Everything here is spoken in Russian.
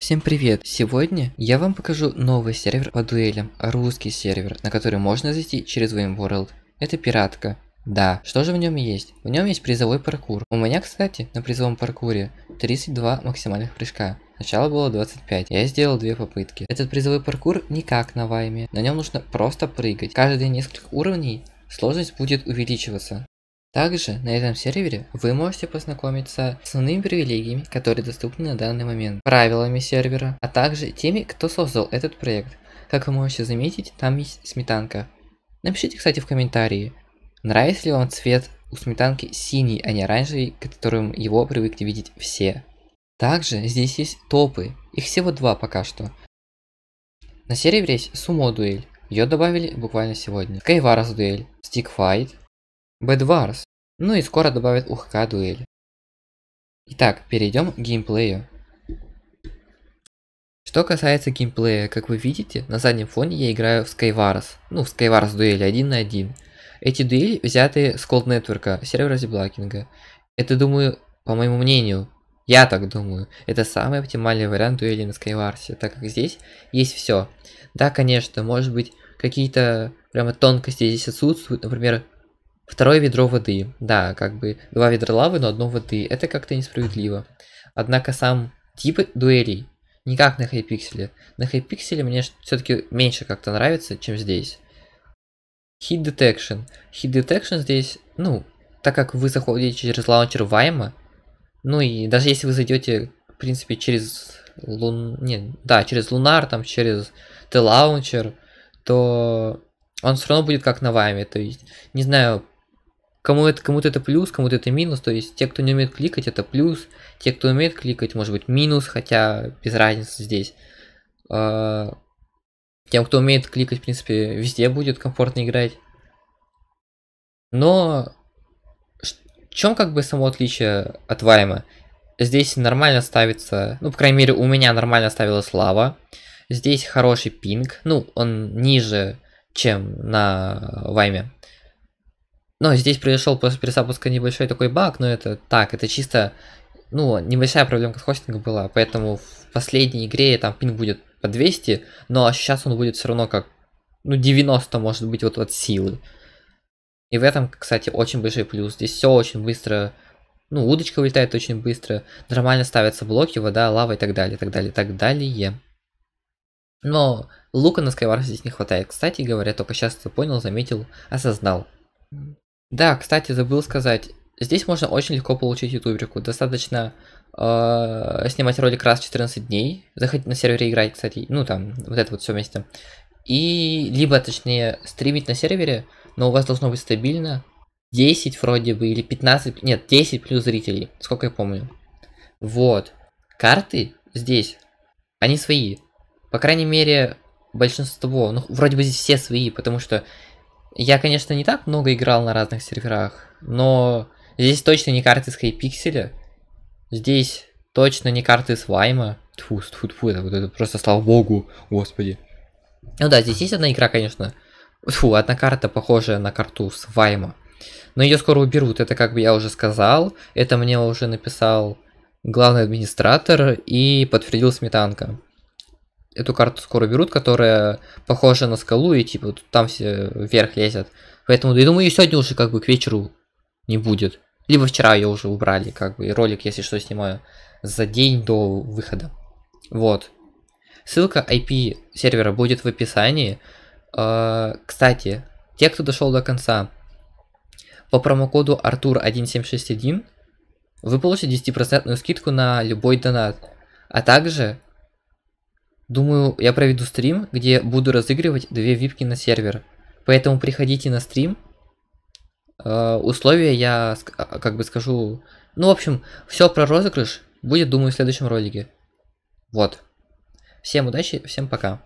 Всем привет! Сегодня я вам покажу новый сервер по дуэлям, русский сервер, на который можно зайти через VMworld. Это пиратка. Да, что же в нем есть? В нем есть призовой паркур. У меня, кстати, на призовом паркуре 32 максимальных прыжка. Сначала было 25, я сделал две попытки. Этот призовой паркур не как на вайме, на нем нужно просто прыгать. Каждые несколько уровней сложность будет увеличиваться. Также на этом сервере вы можете познакомиться с основными привилегиями, которые доступны на данный момент, правилами сервера, а также теми, кто создал этот проект. Как вы можете заметить, там есть сметанка. Напишите, кстати, в комментарии, нравится ли вам цвет у сметанки синий, а не оранжевый, которым его привыкли видеть все. Также здесь есть топы, их всего два пока что. На сервере есть сумо дуэль, ее добавили буквально сегодня. Skywars дуэль, Stick Wars. Ну и скоро добавят УХК дуэль. Итак, перейдем к геймплею. Что касается геймплея, как вы видите, на заднем фоне я играю в Skywars. Ну, в Skywars дуэли один на один. Эти дуэли взяты с Cold Network, сервера Зиблакинга. Это, думаю, по моему мнению, я так думаю, это самый оптимальный вариант дуэли на Skywars, так как здесь есть все. Да, конечно, может быть, какие-то прямо тонкости здесь отсутствуют, например, Второе ведро воды. Да, как бы два ведра лавы, но одно воды. Это как-то несправедливо. Однако сам тип дуэлей не как на Hypixel е. На Hypixel е мне все-таки меньше как-то нравится, чем здесь. Hit Detection. Hit Detection здесь, ну, так как вы заходите через лаунчер Vime а, ну и даже если вы зайдете, в принципе, через лун... Не, да, через Lunar, там, через TLauncher, то он все равно будет как на Vime е. То есть, не знаю, Кому это, кому-то это плюс, кому-то это минус, то есть те, кто не умеет кликать, это плюс, те, кто умеет кликать, может быть минус, хотя без разницы здесь. А, тем, кто умеет кликать, в принципе, везде будет комфортно играть. Но в чем как бы само отличие от Вайма? Здесь нормально ставится, ну, по крайней мере, у меня нормально ставилась лава. Здесь хороший пинг, ну, он ниже, чем на Вайме. Но здесь произошел после перезапуска небольшой такой баг, но это так, это чисто, ну, небольшая проблема с хостингом была, поэтому в последней игре там пинг будет по 200, но сейчас он будет все равно как, ну, 90 может быть вот от силы. И в этом, кстати, очень большой плюс. Здесь все очень быстро, ну, удочка вылетает очень быстро, нормально ставятся блоки, вода, лава и так далее, так далее, так далее. Но лука на Skywars здесь не хватает. Кстати говоря, только сейчас это понял, заметил, осознал. Да, кстати, забыл сказать. Здесь можно очень легко получить ютуберку. Достаточно э, снимать ролик раз в 14 дней. Заходить на сервере играть, кстати. Ну, там, вот это вот все вместе. И либо, точнее, стримить на сервере, но у вас должно быть стабильно 10 вроде бы, или 15, нет, 10 плюс зрителей, сколько я помню. Вот. Карты здесь, они свои. По крайней мере, большинство, ну, вроде бы здесь все свои, потому что я, конечно, не так много играл на разных серверах, но здесь точно не карты с хайпикселя. Здесь точно не карты с Вайма. Тьфу, тьфу, тьфу, это, это просто слава богу, господи. Ну да, здесь есть одна игра, конечно. Фу, одна карта похожая на карту с Вайма. Но ее скоро уберут, это как бы я уже сказал. Это мне уже написал главный администратор и подтвердил Сметанка эту карту скоро берут, которая похожа на скалу, и типа там все вверх лезет. Поэтому, я думаю, и сегодня уже как бы к вечеру не будет. Либо вчера ее уже убрали, как бы, и ролик, если что, снимаю за день до выхода. Вот. Ссылка IP сервера будет в описании. Э, кстати, те, кто дошел до конца, по промокоду Артур1761 вы получите 10% скидку на любой донат. А также Думаю, я проведу стрим, где буду разыгрывать две випки на сервер. Поэтому приходите на стрим. Э, условия я а, как бы скажу... Ну, в общем, все про розыгрыш будет, думаю, в следующем ролике. Вот. Всем удачи, всем пока.